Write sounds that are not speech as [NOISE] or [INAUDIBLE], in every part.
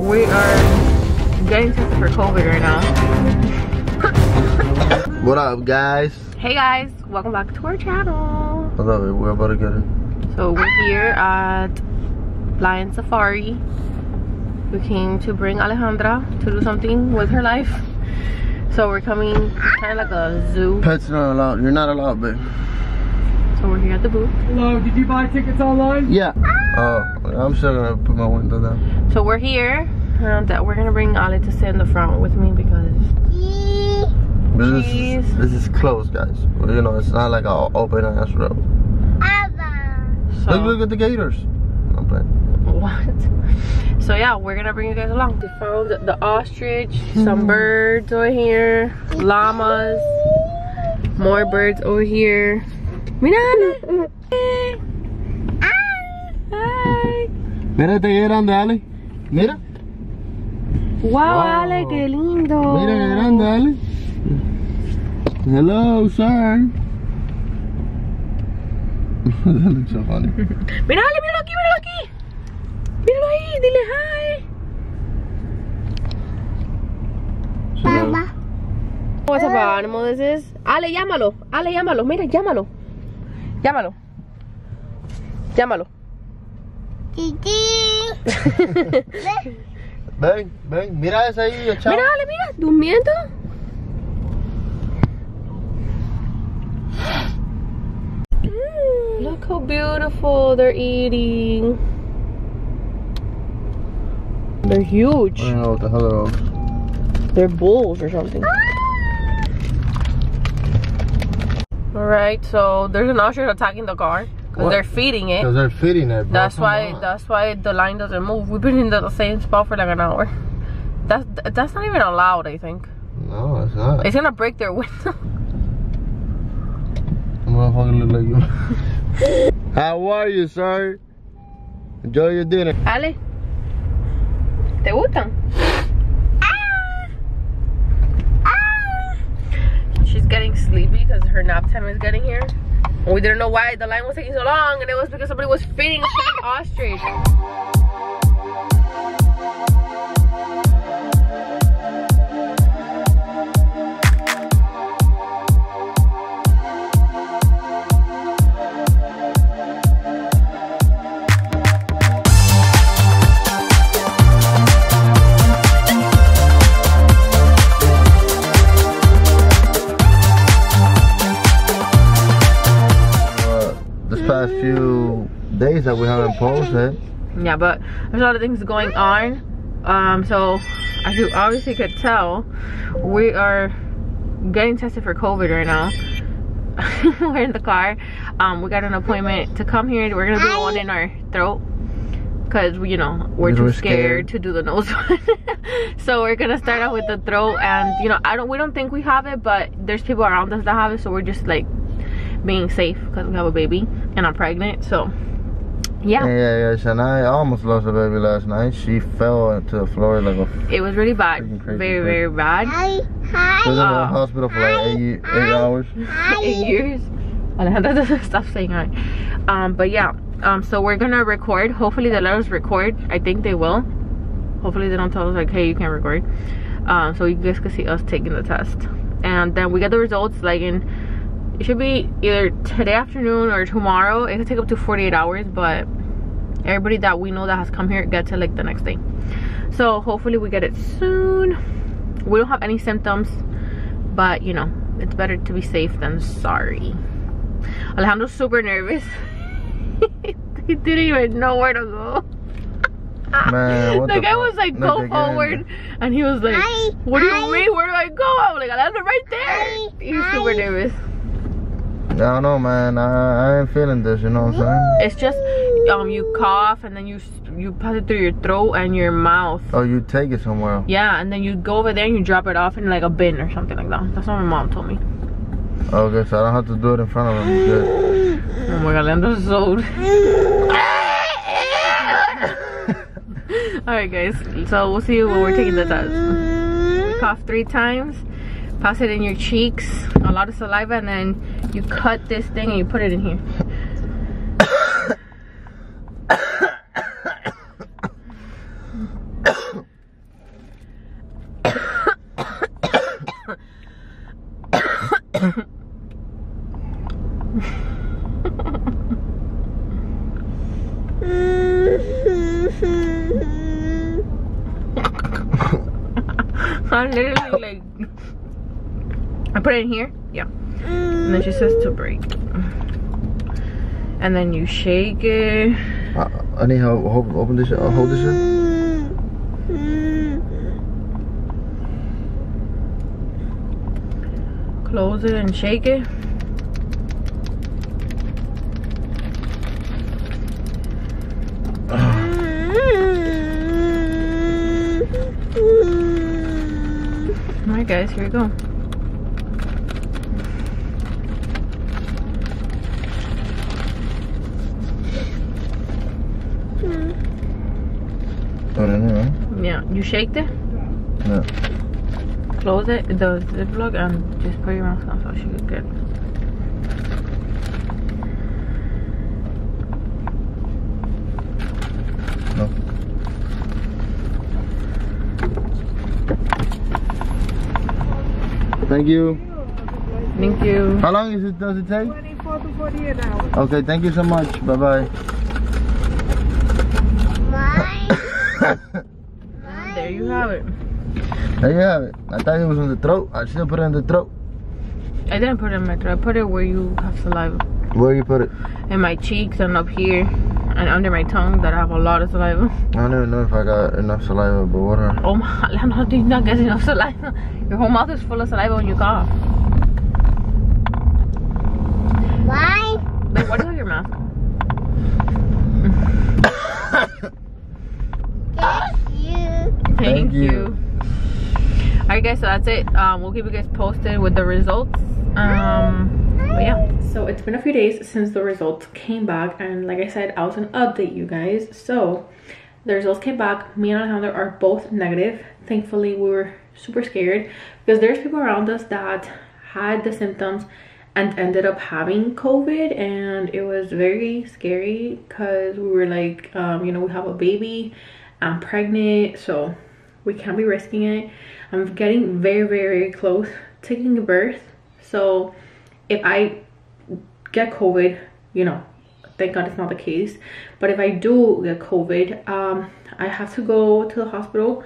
We are getting tested for COVID right now. [LAUGHS] What up, guys? Hey guys, welcome back to our channel. Hold up, we're about to get it. So we're here at Lion Safari. We came to bring Alejandra to do something with her life. So we're coming, kind of like a zoo. Pets are not allowed. You're not allowed, babe. So we're here at the booth. Hello, did you buy tickets online? Yeah. Oh, I'm still gonna put my window down. So we're here. And that we're gonna bring Ali to sit in the front with me because This is, this is closed, guys. You know, it's not like an open ass road. so Look, look at the gators. I'm playing. what? So yeah, we're gonna bring you guys along. We found the ostrich, some hmm. birds over here, llamas, more birds over here. Mira. Hi. Mira, te grande, Ale. Mira. Wow, Wow. Ale, qué lindo. Mira qué grande, Ale. Hello, sir. funny. [LAUGHS] [LAUGHS] Mira, Ale, míralo aquí, míralo aquí. Míralo ahí, dile hi. What type of animal this is? Ale, llámalo. Ale, llámalo. Mira, llámalo. Llámalo. Llámalo. [LAUGHS] Ven, ven, mira ese ahí, echado. Mira, Ale, mira. Durmiendo. Mm. Look how beautiful they're eating. They're huge. I don't know what the hell they're They're bulls or something. Alright, so there's an ostrich attacking the car because they're feeding it. Because they're feeding it, bro. That's Come why on. that's why the line doesn't move. We've been in the same spot for like an hour. That's that's not even allowed, I think. No, it's not. It's gonna break their window. [LAUGHS] Motherfucker look like you. [LAUGHS] How are you, sir? Enjoy your dinner. Ale, ¿te gustan? Ah. Ah. She's getting sleepy because her nap time is getting here. We didn't know why the line was taking so long, and it was because somebody was feeding ostrich. Past few days that we haven't posted. Yeah, but there's a lot of things going on. Um, so as you obviously could tell, we are getting tested for COVID right now. [LAUGHS] we're in the car. Um, we got an appointment to come here. And we're gonna do one in our throat because we you know we're too scared scared. to do the nose one. [LAUGHS] so we're gonna start out with the throat, and you know I don't we don't think we have it, but there's people around us that have it, so we're just like being safe because we have a baby and I'm pregnant. So yeah. Yeah, yeah, yeah. I almost lost a baby last night. She fell to the floor like a. It was really bad. Freaking Very, crazy. very bad. She was in the Uh, hospital for like eight, ye- eight hours. Eight years. Alejandra [LAUGHS] doesn't stop saying hi. Um, but yeah. Um, so we're gonna record. Hopefully they let us record. I think they will. Hopefully they don't tell us like, hey, you can't record. Um, so you guys can see us taking the test. And then we get the results like in it should be either today afternoon or tomorrow. It could take up to 48 hours, but everybody that we know that has come here gets it like the next day. So hopefully we get it soon. We don't have any symptoms, but you know, it's better to be safe than sorry. Alejandro's super nervous. [LAUGHS] he didn't even know where to go. [LAUGHS] Man, the the guy was like, Look go again. forward. And he was like, what do you mean? Where do I go? I'm like, Alejandro, right there. He's super nervous. I don't know, man. I, I ain't feeling this, you know what I'm saying? It's just um you cough and then you you pass it through your throat and your mouth. Oh, you take it somewhere. Yeah, and then you go over there and you drop it off in like a bin or something like that. That's what my mom told me. Okay, so I don't have to do it in front of him. Good. Oh my god, Leandro's so [LAUGHS] Alright guys, so we'll see when we're taking the test. Cough three times, pass it in your cheeks, a lot of saliva, and then you cut this thing and you put it in here. [LAUGHS] [LAUGHS] I literally I put it in here, yeah. And then she says to break. And then you shake it. Uh, I need help. Hold, open this. Uh, hold this. In. Close it and shake it. [SIGHS] Alright guys, here we go. No, no, no. Yeah, you shaked it, No. close it, the ziploc, and just put your mouth on so she could get. No. Thank you. Thank you. How long is it? Does it take? 24 to 48 hours. Okay. Thank you so much. Bye bye bye. There you have it. There you have it. I thought it was in the throat. I still put it in the throat. I didn't put it in my throat. I put it where you have saliva. Where you put it? In my cheeks and up here and under my tongue that I have a lot of saliva. I don't even know if I got enough saliva, but whatever. Oh my, [LAUGHS] I'm not, you're not getting enough saliva. Your whole mouth is full of saliva when you cough. Why? Wait, what is your mouth? Thank you. Thank, Thank you. you. Alright guys, so that's it. Um, we'll keep you guys posted with the results. Um, but yeah. So it's been a few days since the results came back and like I said, I was gonna update you guys. So the results came back. Me and Alejandro are both negative. Thankfully, we were super scared because there's people around us that had the symptoms and ended up having COVID and it was very scary because we were like, um, you know, we have a baby, I'm pregnant, so we can't be risking it. I'm getting very, very, close to giving birth. So if I get COVID, you know, thank God it's not the case. But if I do get COVID, um, I have to go to the hospital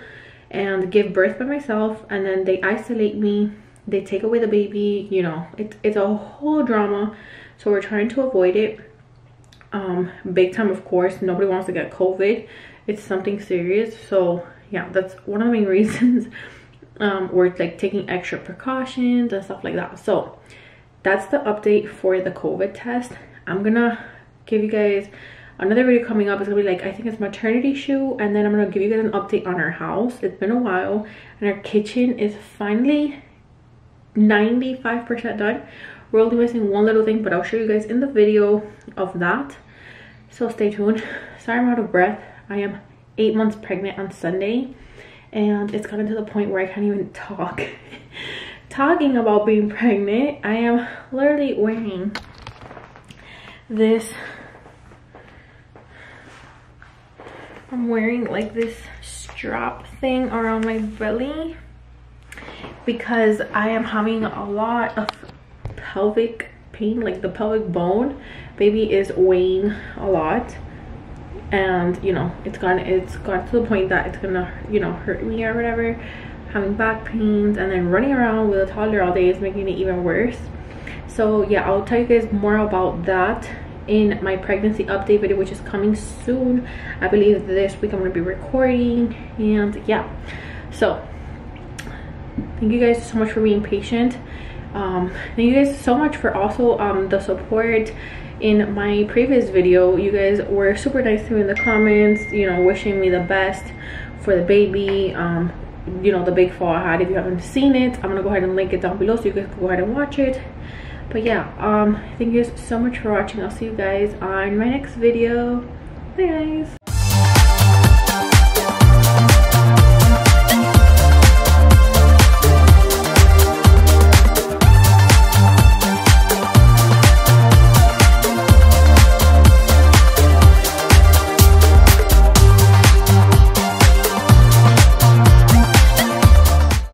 and give birth by myself and then they isolate me they take away the baby you know it's it's a whole drama so we're trying to avoid it um big time of course nobody wants to get covid it's something serious so yeah that's one of the main [LAUGHS] reasons um we're like taking extra precautions and stuff like that. So that's the update for the covid test. I'm gonna give you guys another video coming up. Is gonna be like i think it's maternity shoe and then i'm gonna give you guys an update on our house. It's been a while and our kitchen is finally 95 percent done. We're only missing one little thing but i'll show you guys in the video of that. So stay tuned. Sorry i'm out of breath. I am eight months pregnant on sunday and it's gotten to the point where i can't even talk. [LAUGHS] Talking about being pregnant i am literally wearing this i'm wearing like this strap thing around my belly because I am having a lot of pelvic pain like the pelvic bone baby is weighing a lot and you know it's gone it's got to the point that it's gonna you know hurt me or whatever. Having back pains and then running around with a toddler all day is making it even worse. So yeah i'll tell you guys more about that in my pregnancy update video which is coming soon. I believe this week i'm going to be recording and yeah. So thank you guys so much for being patient. Um thank you guys so much for also um the support in my previous video you guys were super nice to me in the comments you know wishing me the best for the baby um you know the big fall i had. If you haven't seen it i'm gonna go ahead and link it down below so you guys can go ahead and watch it. But yeah um thank you guys so much for watching. I'll see you guys on my next video. Bye guys